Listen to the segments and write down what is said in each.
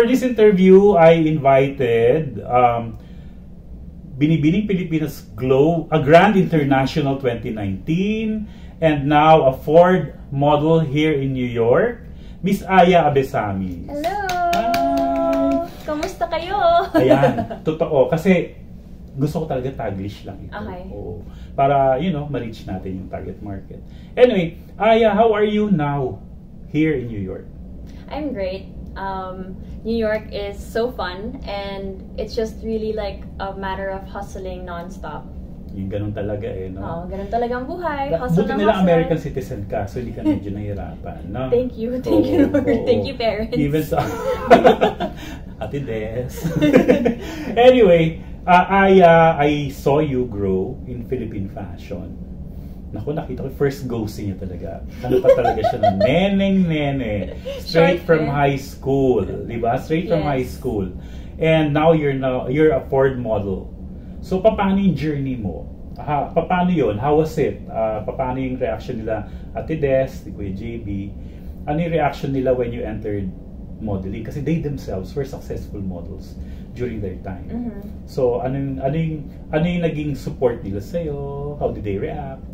For this interview, I invited um, Binibining Pilipinas Glow, a Grand International 2019, and now a Ford model here in New York, Miss Aya Abesami. Hello! Kamusta kayo? Ayan, totoo. Kasi gusto ko talaga Taglish lang ito. Okay. Oo. Para, you know, ma-reach natin yung target market. Anyway, Aya, how are you now here in New York? I'm great. Um, New York is so fun and it's just really like a matter of hustling nonstop. Yung ganun talaga eh, no? Oh, ganun talaga ang buhay. Hustle Buti nila hustle. American citizen ka, so hindi ka medyo nahirapan, no? Thank you. Thank you, Oo, Lord. oo. Thank you, parents. Even sa... Ate Des. anyway, uh, I, uh, I saw you grow in Philippine fashion. Naku, nakita ko, first ghosting niya talaga. Ano pa talaga siya ng neneng-nene. Straight Short from hair. high school, di ba? Straight from Yes. high school. And now you're now you're a Ford model. So, paano yung journey mo? Ha, paano yun? How was it? Uh, paano yung reaction nila Ate Des, ni Kuya JB? Ano yung reaction nila when you entered modeling? Kasi they themselves were successful models during their time. Mhm. So, ano yung, ano yung, ano yung naging support nila sa'yo? How did they react?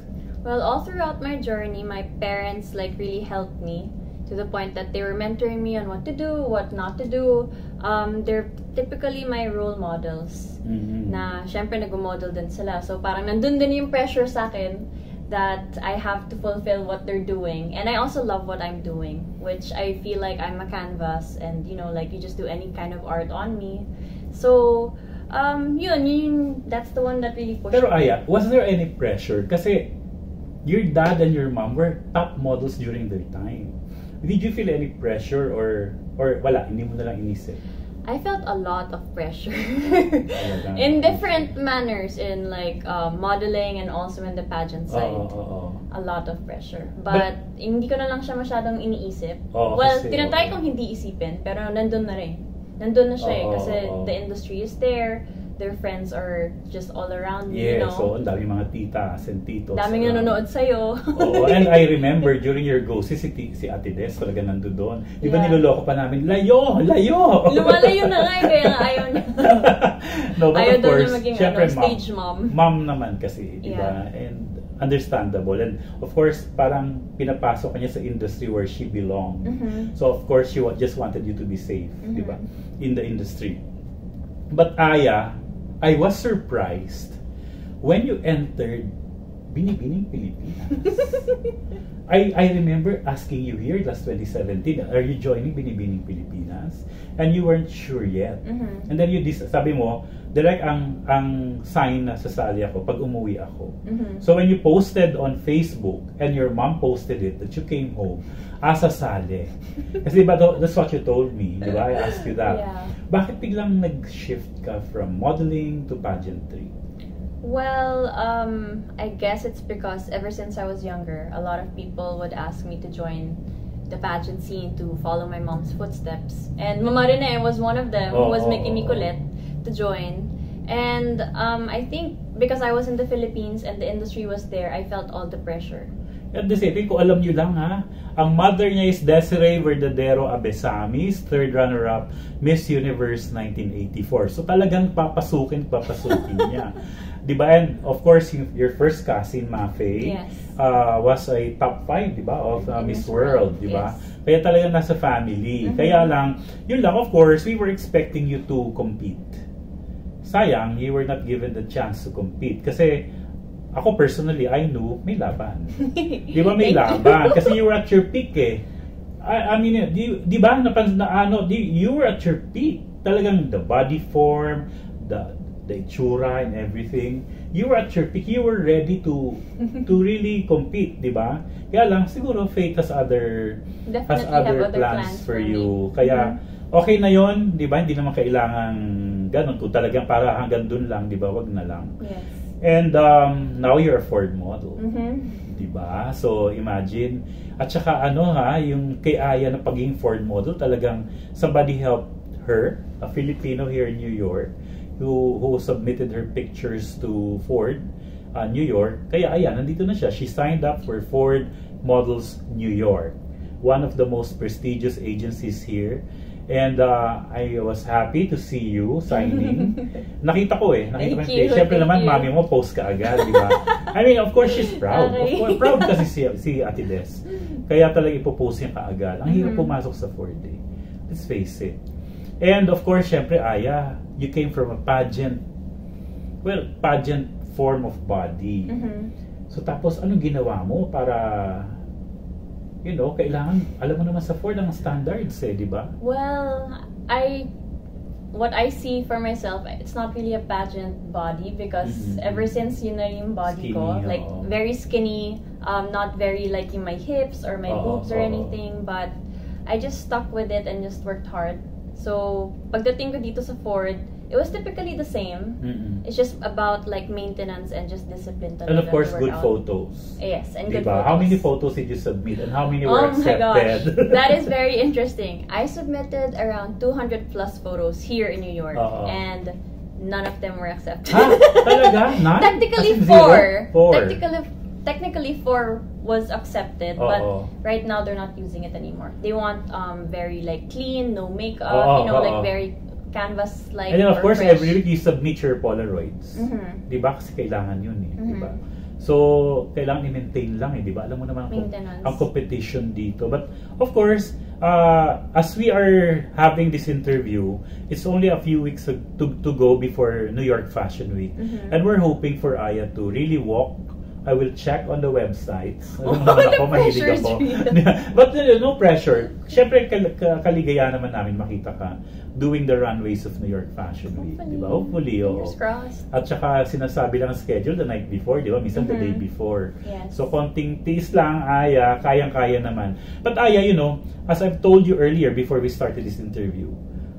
Well, all throughout my journey, my parents like really helped me to the point that they were mentoring me on what to do, what not to do. Um, they're typically my role models. Mhm. Na syempre nag-model din sila. So parang nandun din yung pressure sa akin that I have to fulfill what they're doing. And I also love what I'm doing, which I feel like I'm a canvas and you know, like you just do any kind of art on me. So, um, yun, yun, that's the one that really pushed Pero me. Aya, was there any pressure? Kasi your dad and your mom were top models during their time. Did you feel any pressure or or wala, hindi mo na lang inisip? I felt a lot of pressure in different manners, in like uh, modeling and also in the pageant side. Oo, oo, oo. A lot of pressure. But, hindi ko na lang siya masyadong iniisip. Oo, well, kasi, tinatry kong hindi isipin, pero nandun na rin. Nandun na siya eh, Oo, kasi oo. the industry is there, their friends are just all around me, you Yeah, know. so ang daming mga titas and titos. Daming around. nanonood sa'yo. Oo, and I remember during your go, si, si, si Ate Des talaga nando doon. Di ba Yeah. niloloko pa namin, layo, layo! Lumalayo na nga eh, kaya nga ayaw niya. no, but ayaw of course, niya maging syempre, ano, stage mom. Mom naman kasi, di ba? Yeah. And understandable. And of course, parang pinapasok niya sa industry where she belonged. Mhm. So of course, she just wanted you to be safe, di ba? Mhm. In the industry. But Aya, I was surprised when you entered Binibining Pilipinas. I I remember asking you here last 2017, are you joining Binibining Pilipinas? And you weren't sure yet. Mhm. And then you dis- sabi mo, direct ang ang sign na sasali ako pag umuwi ako. Mhm. So when you posted on Facebook and your mom posted it that you came home, asasali. Kasi ba that's what you told me, di ba? I asked you that. Yeah. Bakit biglang nag-shift ka from modeling to pageantry? Well, um, I guess it's because ever since I was younger, a lot of people would ask me to join the pageant scene to follow my mom's footsteps. And Mama Rene was one of them who was Oh, making me kulit to join. And um, I think because I was in the Philippines and the industry was there, I felt all the pressure. At the same time, kung alam nyo lang ha, ang mother niya is Desiree Verdadero Abesamis, third runner-up Miss Universe 1984. So talagang papasukin, papasukin niya. Di ba? And of course, your first cousin, Mafe, Yes. uh, was a top 5, di ba, of uh, Miss World, di ba? yes. Kaya talagang nasa family. Mhm. Kaya lang, yun lang, of course, we were expecting you to compete. Sayang, you were not given the chance to compete. Kasi, ako personally, I knew may laban. Di ba may laban? Kasi you were at your peak eh. I, I mean, di, di ba napansin na ano, di, you were at your peak. Talagang the body form, the the itsura and everything. You were at your peak. You were ready to to really compete, di ba? Kaya lang, siguro fate has other has Definitely have other, other plans, for me. you. Kaya, okay na yon di ba? Hindi naman kailangan ganun. Kung talagang para hanggang dun lang, di ba? Wag na lang. Yes. And um, now you're a Ford model. Mm-hmm. Diba? So, imagine. At saka ano ha, yung kay Aya na pagiging Ford model, talagang somebody helped her, a Filipino here in New York, who, who submitted her pictures to Ford, uh, New York. Kaya ayan, nandito na siya. She signed up for Ford Models New York, one of the most prestigious agencies here. And uh, I was happy to see you signing. Nakita ko eh. Nakita Thank ko you. Siyempre naman, you. mami mo, post ka agad, di ba? I mean, of course, she's proud. Of Okay. course, proud kasi si, si Ate Des. Kaya talaga ipopost niya kaagad. Ang hirap Mhm. pumasok sa 4D. Let's face it. And of course, syempre, Aya, you came from a pageant, well, pageant form of body. Mhm. So tapos, anong ginawa mo para, you know, kailangan, alam mo naman sa Ford ang standards eh, di ba? Well, I what I see for myself, it's not really a pageant body because Mhm. ever since yun na yung body ko, Skinny, like oo. very skinny, um, not very like in my hips or my Oo, boobs or oo. anything, but I just stuck with it and just worked hard. So, pagdating ko dito sa Ford, it was typically the same. Mm-mm. It's just about like maintenance and just discipline And of course, good out. photos. Yes, and Di good photos. How many photos did you submit and how many were Oh my gosh, accepted? that is very interesting. I submitted around 200 plus photos here in New York, Oo. and none of them were accepted. ha? Talaga? None? technically As in zero? four. Four. Technically, technically four was accepted, Oo. but right now they're not using it anymore. They want um very like clean, no makeup, Oo, you know, like very canvas like. And then of course, fresh. every week you submit your Polaroids. Mhm. Di ba? Kasi kailangan yun eh. Di ba? Mhm. So, kailangan i-maintain lang eh. Di ba? Alam mo naman ang, ang competition dito. But of course, uh, as we are having this interview, it's only a few weeks to, to go before New York Fashion Week. Mhm. And we're hoping for Aya to really walk I will check on the websites. Alam Oh, naman ako, mahilig ako. But uh, no pressure. Siyempre, kal- ka- kaligaya naman namin makita ka doing the runways of New York Fashion Week. Di ba? Hopefully, oo. Fingers crossed. At saka sinasabi lang ang schedule the night before, di ba? Minsan the day before. Yes. So konting tiis lang, Aya, kayang-kaya naman. But Aya, you know, as I've told you earlier before we started this interview,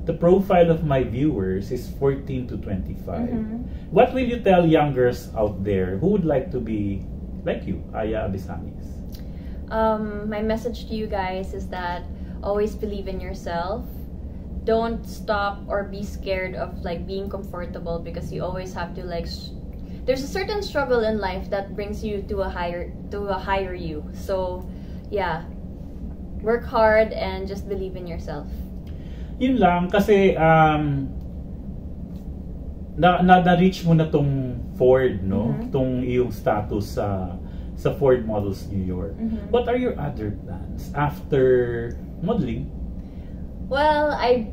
the profile of my viewers is 14 to 25. Mhm. What will you tell young girls out there who would like to be like you, Aya Abisamis? um, my message to you guys is that always believe in yourself don't stop or be scared of like being comfortable because you always have to like sh- there's a certain struggle in life that brings you to a higher to a higher you so yeah work hard and just believe in yourself Yun lang, kasi um, na, na, na-reach mo na tong Ford, no? Mhm. Tong iyong status sa sa Ford Models New York. Mhm. What are your other plans after modeling? Well, I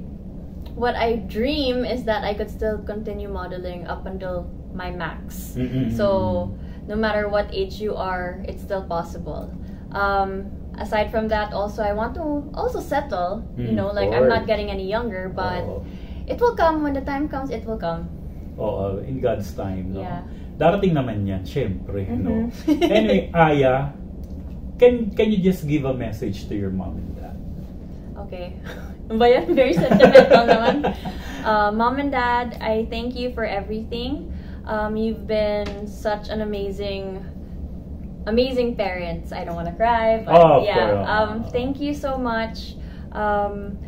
what I dream is that I could still continue modeling up until my max. Mm-mm. So, no matter what age you are, it's still possible. Um, aside from that, also I want to also settle. You Mm, know, like I'm not getting any younger, but Oo. it will come when the time comes. It will come. Oo, in God's time, no? Yeah. Darating naman yan, syempre, no? Mhm. anyway, Aya, can can you just give a message to your mom and dad? Okay. Ba yan? Very sentimental naman. Uh, Mom and Dad, I thank you for everything. Um, you've been such an amazing, amazing parents. I don't want to cry, but Oh, yeah. Um, thank you so much. Um,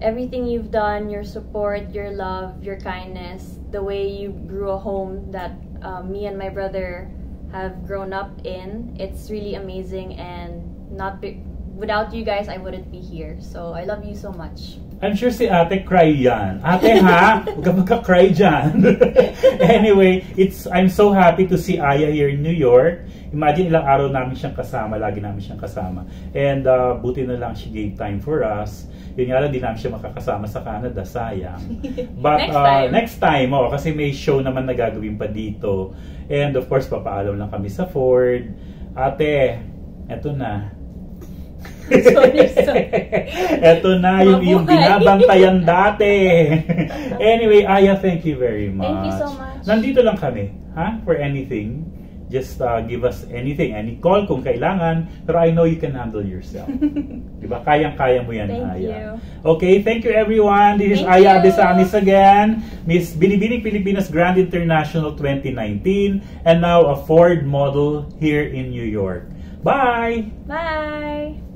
everything you've done, your support, your love, your kindness, the way you grew a home that uh, me and my brother have grown up in, it's really amazing and not be- without you guys I wouldn't be here. So I love you so much. I'm sure si ate cry yan. Ate ha, huwag ka magka-cry dyan. anyway, it's I'm so happy to see Aya here in New York. Imagine ilang araw namin siyang kasama, lagi namin siyang kasama. And uh, buti na lang she gave time for us. Yun nga lang, di namin siya makakasama sa Canada, sayang. But Next uh, time. next time, oh, kasi may show naman na gagawin pa dito. And of course, papaalam lang kami sa Ford. Ate, eto na. Sorry, sorry. Eto na yung, yung binabantayan dati. anyway, Aya, thank you very much. Thank you so much. Nandito lang kami, ha? For anything. Just uh, give us anything, any call kung kailangan. Pero I know you can handle yourself. diba? Kayang-kaya mo yan, Thank Aya. you. Okay, thank you everyone. This is Thank Aya you. Adesanis again. Miss Binibining Pilipinas Grand International 2019. And now a Ford model here in New York. Bye! Bye.